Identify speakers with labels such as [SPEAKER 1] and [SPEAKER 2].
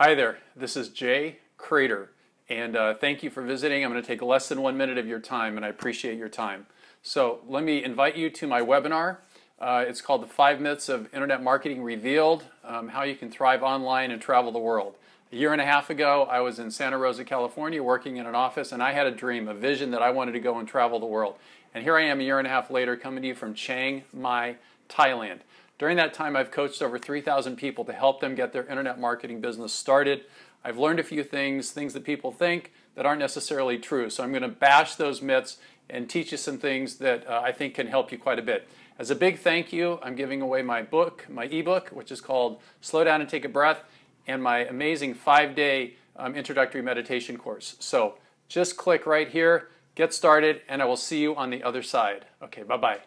[SPEAKER 1] Hi there, this is Jay Cradeur, and uh, thank you for visiting. I'm going to take less than one minute of your time, and I appreciate your time. So, let me invite you to my webinar. Uh, it's called The Five Myths of Internet Marketing Revealed um, How You Can Thrive Online and Travel the World. A year and a half ago, I was in Santa Rosa, California, working in an office, and I had a dream, a vision that I wanted to go and travel the world. And here I am a year and a half later, coming to you from Chiang Mai, Thailand. During that time, I've coached over 3,000 people to help them get their internet marketing business started. I've learned a few things, things that people think that aren't necessarily true. So I'm going to bash those myths and teach you some things that uh, I think can help you quite a bit. As a big thank you, I'm giving away my book, my ebook, which is called Slow Down and Take a Breath, and my amazing five day um, introductory meditation course. So just click right here, get started, and I will see you on the other side. Okay, bye bye.